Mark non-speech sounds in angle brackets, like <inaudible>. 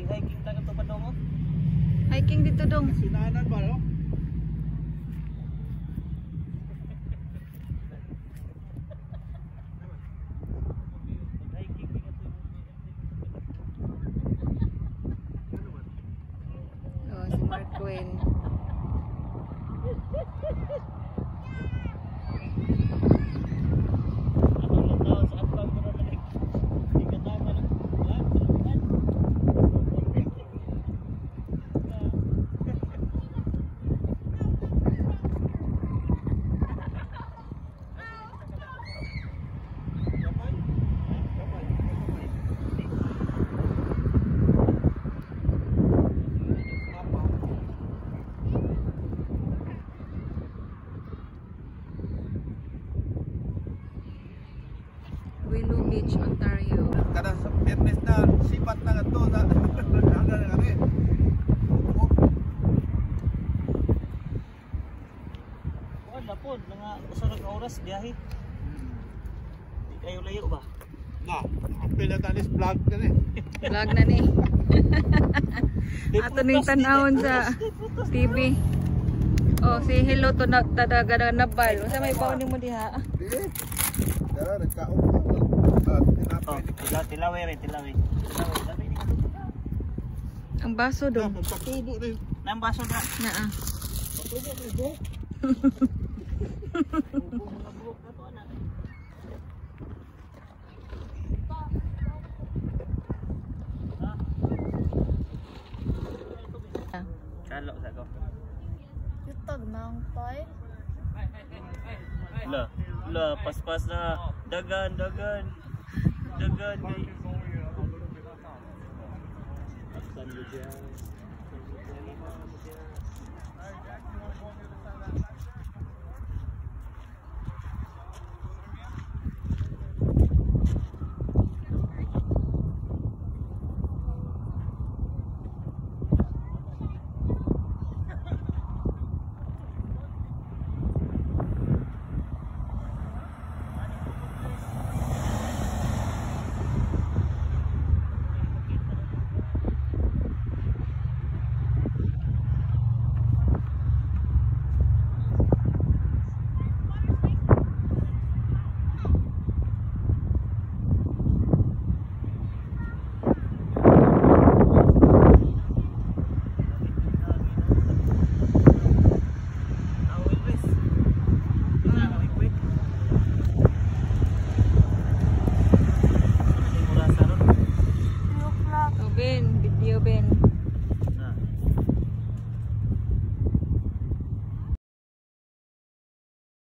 Hiking-hiking tayo ito pa daw mo. Hiking dito dong. Sinanan ba, no? Hiking. Oh, si Mark Quinn. Ano lang Willow Beach, Ontario. Kada sa fitness na sipat na to sa <laughs> hanggang na po. Mga usunod na oras. Biyahe. Di kayo layo ba? Na, apil na tanis vlog ka ni. Vlog na ni. <laughs> Ato ning tanawon sa TV. Oh, say hello to na tadaga na nabal. Sa may baon mo diha. Di. Dara nagkaon Te la ve, te la ve. Ang baso do. Nagpatubo rin. Nang baso na. Na. Patubo rin do. Lah, lah, pas-pas lah. Dagan, dagan. 他去公寓，